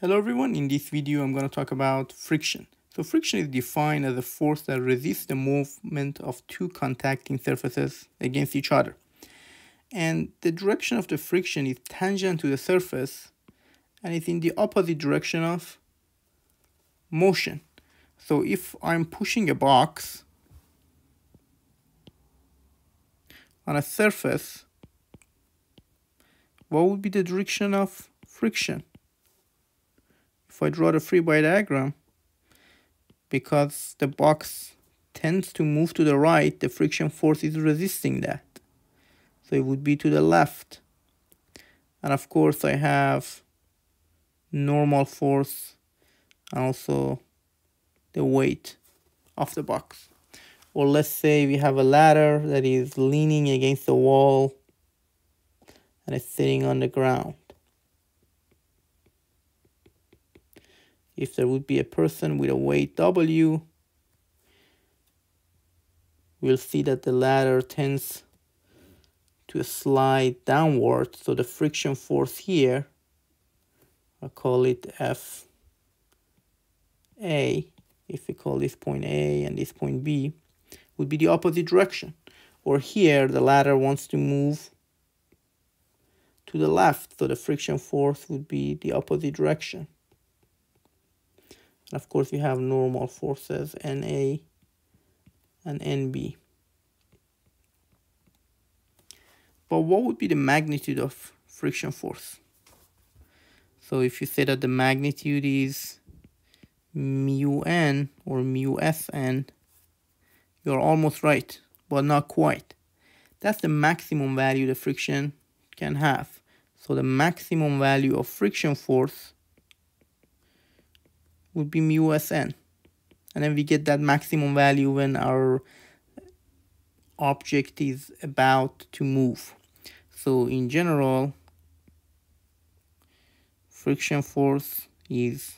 Hello everyone, in this video I'm going to talk about friction. So friction is defined as a force that resists the movement of two contacting surfaces against each other. And the direction of the friction is tangent to the surface and it's in the opposite direction of motion. So if I'm pushing a box on a surface, what would be the direction of friction? If I draw the free body diagram, because the box tends to move to the right, the friction force is resisting that. So it would be to the left. And of course I have normal force and also the weight of the box. Or let's say we have a ladder that is leaning against the wall and it's sitting on the ground. If there would be a person with a weight W, we'll see that the ladder tends to slide downward. So the friction force here, I'll call it F A, if we call this point A and this point B, would be the opposite direction. Or here, the ladder wants to move to the left, so the friction force would be the opposite direction. And of course, you have normal forces, NA and NB. But what would be the magnitude of friction force? So if you say that the magnitude is mu n or mu sn, you're almost right, but not quite. That's the maximum value the friction can have. So the maximum value of friction force would be mu sn. And then we get that maximum value when our object is about to move. So in general, friction force is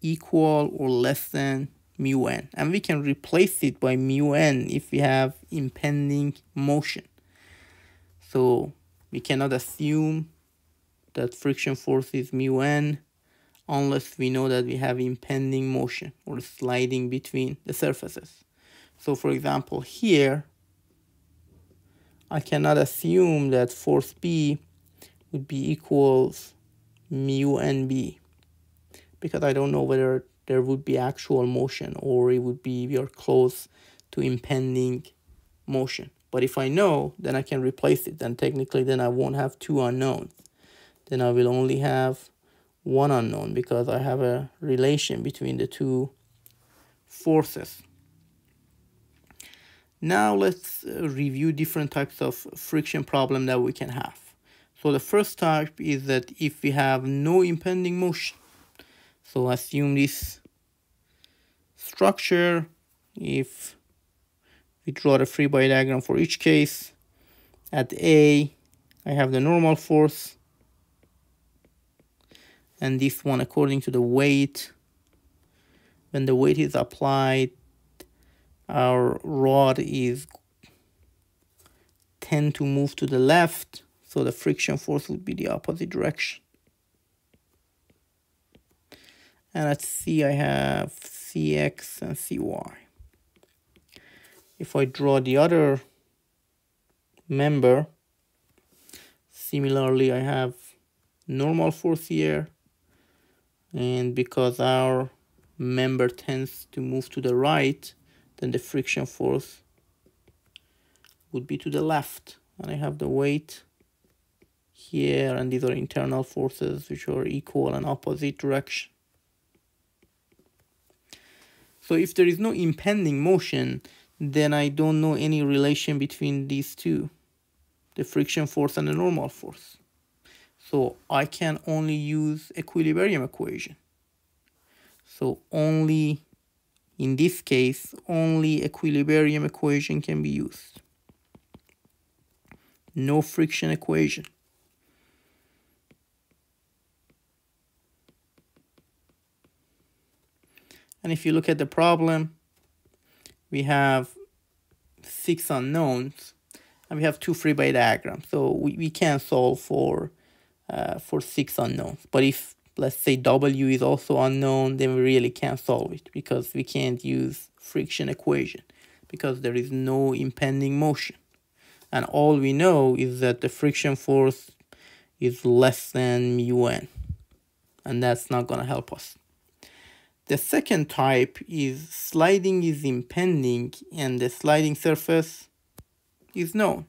equal or less than mu n. And we can replace it by mu n if we have impending motion. So we cannot assume that friction force is mu n unless we know that we have impending motion or sliding between the surfaces. So for example, here, I cannot assume that force B would be equals mu NB because I don't know whether there would be actual motion or it would be we are close to impending motion. But if I know, then I can replace it. Then technically, then I won't have two unknowns. Then I will only have one unknown because I have a relation between the two forces. Now let's uh, review different types of friction problem that we can have. So the first type is that if we have no impending motion, so assume this structure, if we draw the free body diagram for each case, at A, I have the normal force, and this one according to the weight when the weight is applied our rod is tend to move to the left so the friction force would be the opposite direction. And at C I have CX and CY if I draw the other member similarly I have normal force here and because our member tends to move to the right then the friction force would be to the left. And I have the weight here and these are internal forces which are equal and opposite direction. So if there is no impending motion then I don't know any relation between these two the friction force and the normal force so I can only use equilibrium equation. So only, in this case, only equilibrium equation can be used. No friction equation. And if you look at the problem, we have six unknowns and we have two free body diagrams. So we, we can solve for uh, for six unknowns. But if, let's say W is also unknown, then we really can't solve it because we can't use friction equation because there is no impending motion. And all we know is that the friction force is less than mu n. And that's not going to help us. The second type is sliding is impending and the sliding surface is known.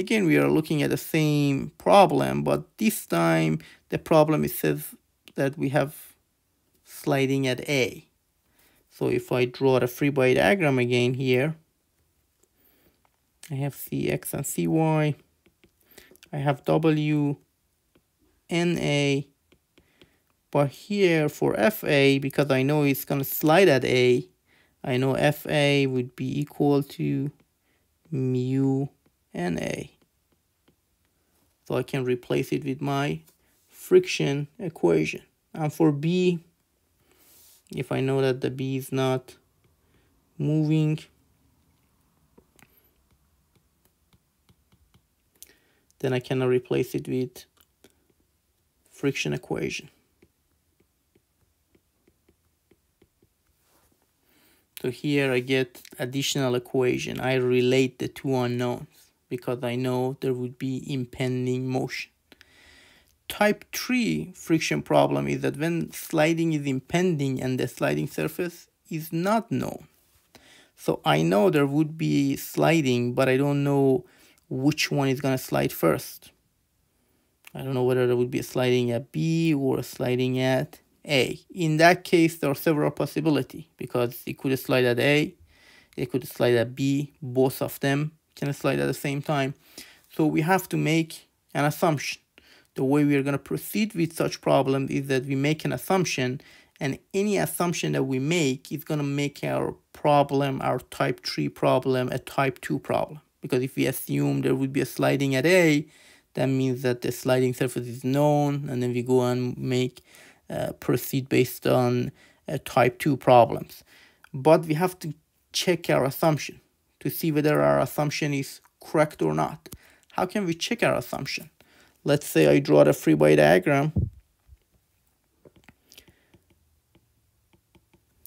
Again, we are looking at the same problem, but this time the problem it says that we have sliding at A. So if I draw the free body diagram again here, I have Cx and Cy, I have W, NA, but here for FA, because I know it's going to slide at A, I know FA would be equal to mu NA. So I can replace it with my friction equation. And for B, if I know that the B is not moving, then I cannot replace it with friction equation. So here I get additional equation. I relate the two unknowns because I know there would be impending motion. Type 3 friction problem is that when sliding is impending and the sliding surface is not known. So I know there would be sliding, but I don't know which one is going to slide first. I don't know whether there would be a sliding at B or sliding at a. In that case, there are several possibilities because it could slide at A, it could slide at B, both of them can slide at the same time. So we have to make an assumption. The way we are going to proceed with such problems is that we make an assumption and any assumption that we make is going to make our problem, our type 3 problem, a type 2 problem. Because if we assume there would be a sliding at A, that means that the sliding surface is known and then we go and make uh, proceed based on uh, type 2 problems. But we have to check our assumption to see whether our assumption is correct or not. How can we check our assumption? Let's say I draw the free body diagram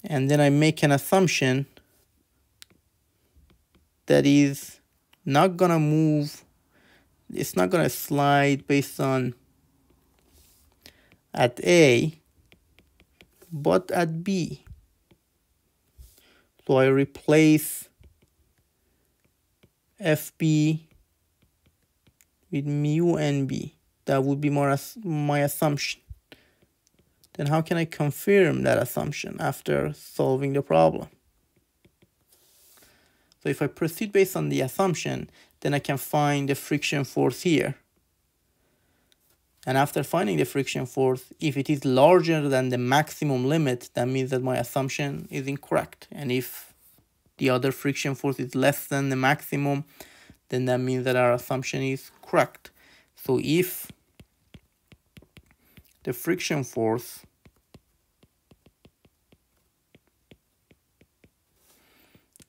and then I make an assumption that is not gonna move it's not gonna slide based on at A, but at B. So I replace FB with mu NB. That would be more my assumption. Then how can I confirm that assumption after solving the problem? So if I proceed based on the assumption, then I can find the friction force here. And after finding the friction force, if it is larger than the maximum limit, that means that my assumption is incorrect. And if the other friction force is less than the maximum, then that means that our assumption is correct. So if the friction force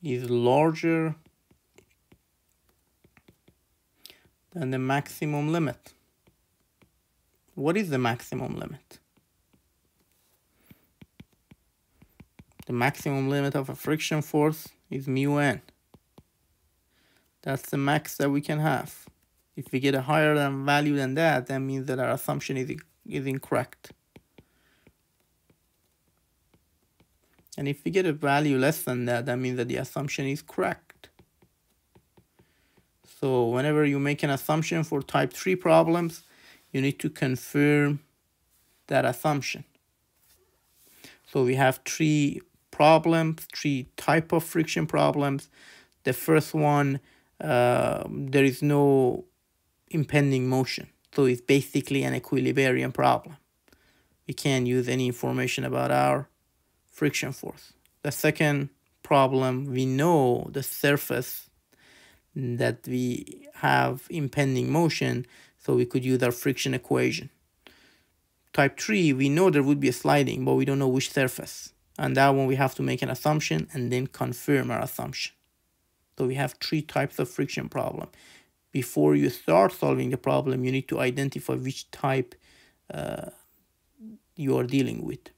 is larger than the maximum limit, what is the maximum limit? The maximum limit of a friction force is mu n. That's the max that we can have. If we get a higher than value than that, that means that our assumption is, is incorrect. And if we get a value less than that, that means that the assumption is correct. So whenever you make an assumption for type 3 problems, you need to confirm that assumption. So we have three problems, three type of friction problems. The first one, uh, there is no impending motion. So it's basically an equilibrium problem. We can't use any information about our friction force. The second problem, we know the surface that we have impending motion so we could use our friction equation. Type 3, we know there would be a sliding, but we don't know which surface. And that one we have to make an assumption and then confirm our assumption. So we have three types of friction problem. Before you start solving the problem, you need to identify which type uh, you are dealing with.